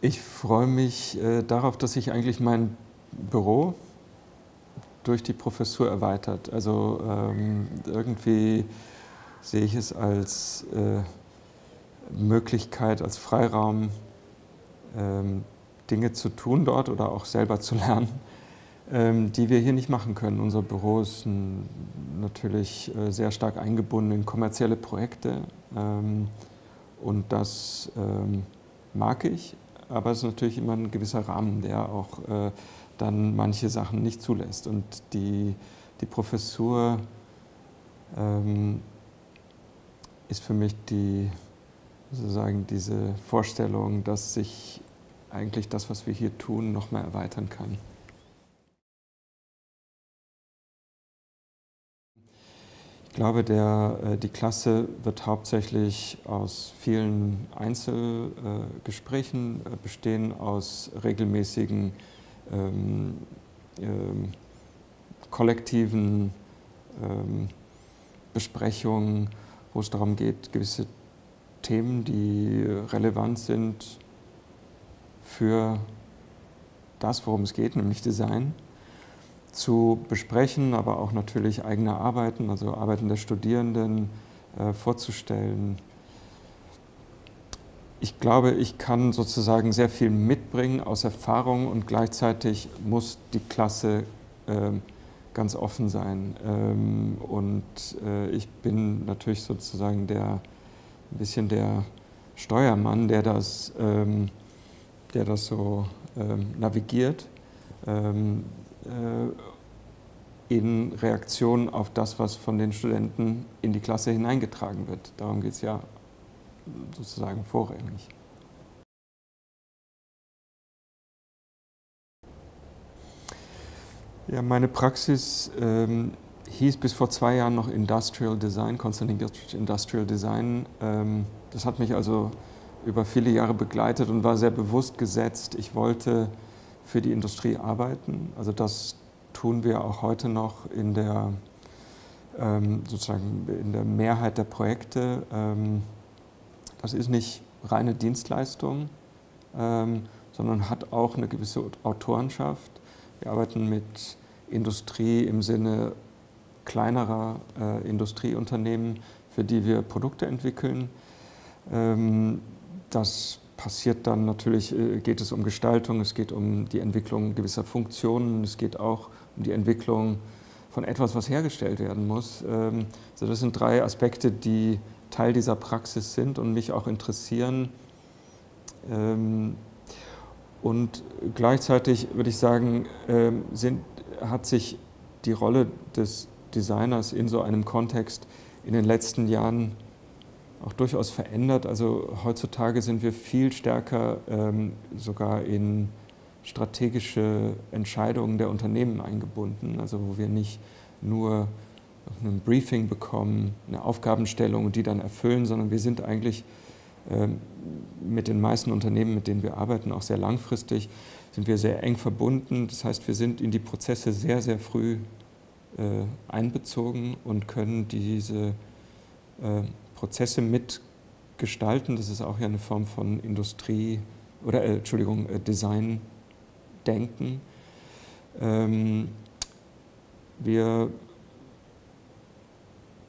Ich freue mich äh, darauf, dass sich eigentlich mein Büro durch die Professur erweitert. Also ähm, irgendwie sehe ich es als äh, Möglichkeit, als Freiraum, ähm, Dinge zu tun dort oder auch selber zu lernen, ähm, die wir hier nicht machen können. Unser Büro ist ein, natürlich äh, sehr stark eingebunden in kommerzielle Projekte ähm, und das ähm, mag ich, aber es ist natürlich immer ein gewisser Rahmen, der auch äh, dann manche Sachen nicht zulässt. Und die, die Professur ähm, ist für mich die, sozusagen diese Vorstellung, dass sich eigentlich das, was wir hier tun, noch mehr erweitern kann. Ich glaube, der, äh, die Klasse wird hauptsächlich aus vielen Einzelgesprächen äh, bestehen, aus regelmäßigen ähm, ähm, kollektiven ähm, Besprechungen, wo es darum geht, gewisse Themen, die relevant sind für das, worum es geht, nämlich Design, zu besprechen, aber auch natürlich eigene Arbeiten, also Arbeiten der Studierenden äh, vorzustellen. Ich glaube, ich kann sozusagen sehr viel mitbringen aus Erfahrung und gleichzeitig muss die Klasse äh, ganz offen sein. Ähm, und äh, ich bin natürlich sozusagen der, ein bisschen der Steuermann, der das, ähm, der das so ähm, navigiert ähm, äh, in Reaktion auf das, was von den Studenten in die Klasse hineingetragen wird. Darum geht es ja sozusagen vorrangig. Ja, meine Praxis ähm, hieß bis vor zwei Jahren noch Industrial Design, Constantine Gilchrist Industrial Design. Ähm, das hat mich also über viele Jahre begleitet und war sehr bewusst gesetzt. Ich wollte für die Industrie arbeiten. Also das tun wir auch heute noch in der, ähm, sozusagen in der Mehrheit der Projekte. Ähm, das ist nicht reine Dienstleistung, ähm, sondern hat auch eine gewisse Autorenschaft. Wir arbeiten mit Industrie im Sinne kleinerer äh, Industrieunternehmen, für die wir Produkte entwickeln. Ähm, das passiert dann natürlich, äh, geht es um Gestaltung, es geht um die Entwicklung gewisser Funktionen, es geht auch um die Entwicklung von etwas, was hergestellt werden muss. Ähm, also das sind drei Aspekte, die Teil dieser Praxis sind und mich auch interessieren. Ähm, und gleichzeitig würde ich sagen, ähm, sind, hat sich die Rolle des Designers in so einem Kontext in den letzten Jahren auch durchaus verändert. Also heutzutage sind wir viel stärker ähm, sogar in strategische Entscheidungen der Unternehmen eingebunden, also wo wir nicht nur ein Briefing bekommen, eine Aufgabenstellung und die dann erfüllen, sondern wir sind eigentlich ähm, mit den meisten Unternehmen, mit denen wir arbeiten, auch sehr langfristig, sind wir sehr eng verbunden. Das heißt, wir sind in die Prozesse sehr, sehr früh äh, einbezogen und können diese äh, Prozesse mitgestalten. Das ist auch ja eine Form von Industrie oder äh, Entschuldigung, Design-Denken. Ähm, wir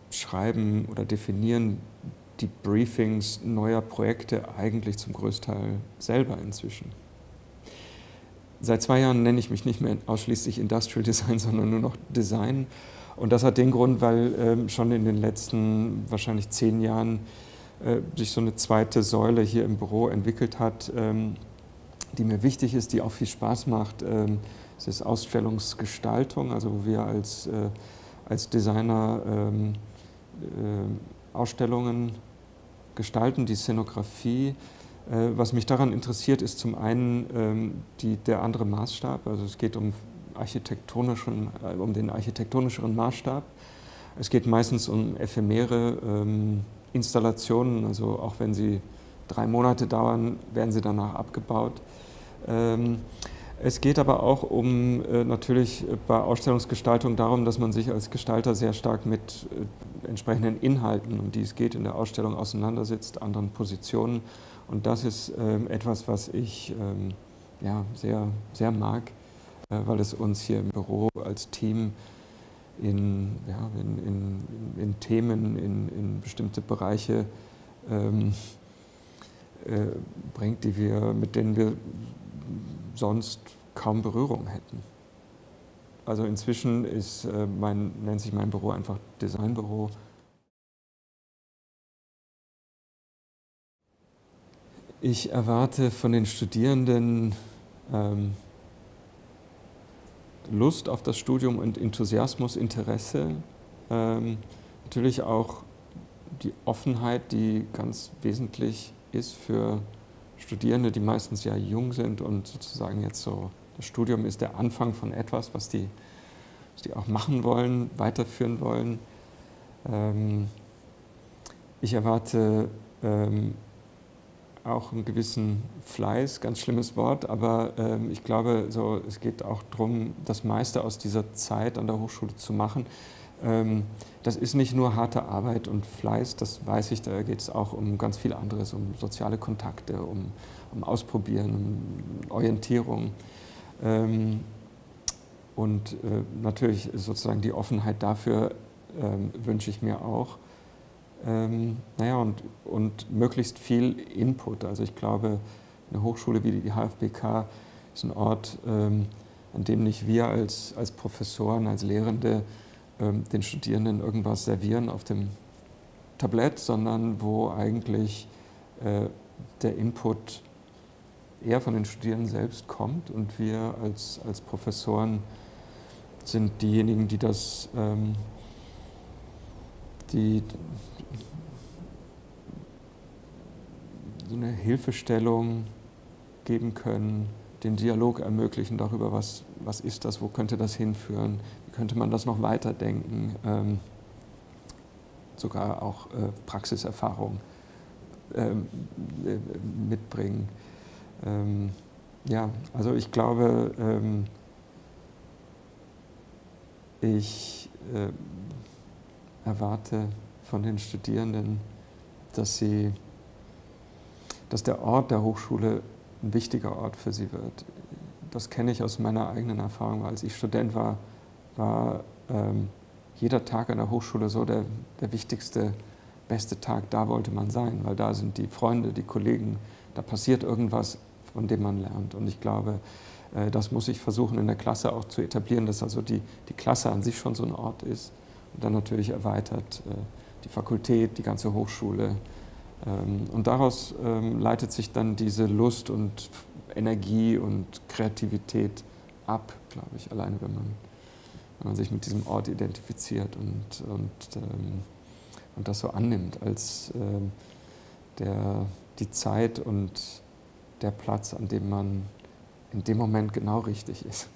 schreiben oder definieren die Briefings neuer Projekte eigentlich zum Großteil selber inzwischen. Seit zwei Jahren nenne ich mich nicht mehr ausschließlich Industrial Design, sondern nur noch Design. Und das hat den Grund, weil ähm, schon in den letzten wahrscheinlich zehn Jahren äh, sich so eine zweite Säule hier im Büro entwickelt hat, ähm, die mir wichtig ist, die auch viel Spaß macht. Ähm, es ist Ausstellungsgestaltung, also wo wir als, äh, als Designer äh, Ausstellungen gestalten, die Szenografie. Was mich daran interessiert, ist zum einen die, der andere Maßstab. Also es geht um, architektonischen, äh, um den architektonischeren Maßstab. Es geht meistens um ephemere ähm, Installationen, also auch wenn sie drei Monate dauern, werden sie danach abgebaut. Ähm, es geht aber auch um äh, natürlich bei Ausstellungsgestaltung darum, dass man sich als Gestalter sehr stark mit äh, entsprechenden Inhalten, um die es geht in der Ausstellung, auseinandersetzt, anderen Positionen Und das ist ähm, etwas, was ich ähm, ja, sehr, sehr mag, äh, weil es uns hier im Büro als Team in, ja, in, in, in Themen, in, in, bestimmte Bereiche ähm, äh, bringt, die wir, mit denen wir sonst kaum Berührung hätten. Also inzwischen ist äh, mein, nennt sich mein Büro einfach Designbüro. Ich erwarte von den Studierenden ähm, Lust auf das Studium und Enthusiasmus, Interesse. Ähm, natürlich auch die Offenheit, die ganz wesentlich ist für Studierende, die meistens ja jung sind und sozusagen jetzt so, das Studium ist der Anfang von etwas, was die, was die auch machen wollen, weiterführen wollen. Ähm, ich erwarte ähm, auch einen gewissen Fleiß, ganz schlimmes Wort, aber ähm, ich glaube, so, es geht auch darum, das meiste aus dieser Zeit an der Hochschule zu machen. Ähm, das ist nicht nur harte Arbeit und Fleiß, das weiß ich, da geht es auch um ganz viel anderes, um soziale Kontakte, um, um Ausprobieren, um Orientierung. Ähm, und äh, natürlich sozusagen die Offenheit dafür ähm, wünsche ich mir auch. Ähm, naja, und, und möglichst viel Input. Also ich glaube, eine Hochschule wie die HFBK ist ein Ort, ähm, an dem nicht wir als, als Professoren, als Lehrende ähm, den Studierenden irgendwas servieren auf dem Tablett, sondern wo eigentlich äh, der Input eher von den Studierenden selbst kommt und wir als, als Professoren sind diejenigen, die das ähm, die so eine Hilfestellung geben können, den Dialog ermöglichen darüber, was, was ist das, wo könnte das hinführen, wie könnte man das noch weiterdenken, ähm, sogar auch äh, Praxiserfahrung ähm, äh, mitbringen. Ähm, ja, also ich glaube, ähm, ich äh, erwarte von den Studierenden, dass sie dass der Ort der Hochschule ein wichtiger Ort für sie wird. Das kenne ich aus meiner eigenen Erfahrung. Als ich Student war, war ähm, jeder Tag an der Hochschule so der, der wichtigste, beste Tag. Da wollte man sein, weil da sind die Freunde, die Kollegen, da passiert irgendwas, von dem man lernt. Und ich glaube, äh, das muss ich versuchen in der Klasse auch zu etablieren, dass also die, die Klasse an sich schon so ein Ort ist. Und dann natürlich erweitert äh, die Fakultät, die ganze Hochschule, ähm, und daraus ähm, leitet sich dann diese Lust und Energie und Kreativität ab, glaube ich, alleine wenn man, wenn man sich mit diesem Ort identifiziert und, und, ähm, und das so annimmt als der, die Zeit und der Platz, an dem man in dem Moment genau richtig ist.